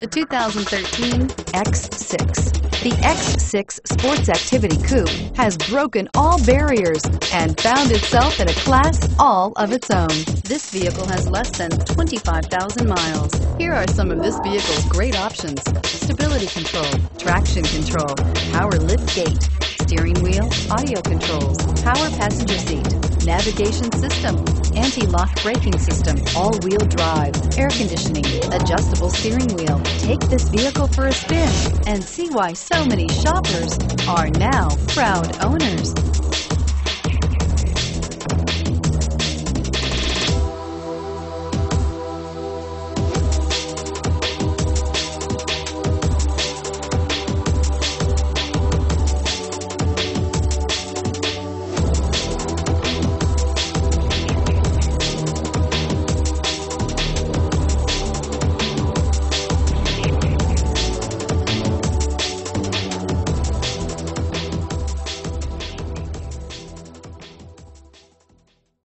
The 2013 X6. The X6 Sports Activity Coupe has broken all barriers and found itself in a class all of its own. This vehicle has less than 25,000 miles. Here are some of this vehicle's great options. Stability control, traction control, power lift gate, steering wheel, audio controls, power passenger seat, navigation system, anti-lock braking system, all-wheel drive, air conditioning, adjustable steering wheel. Take this vehicle for a spin and see why so many shoppers are now proud owners.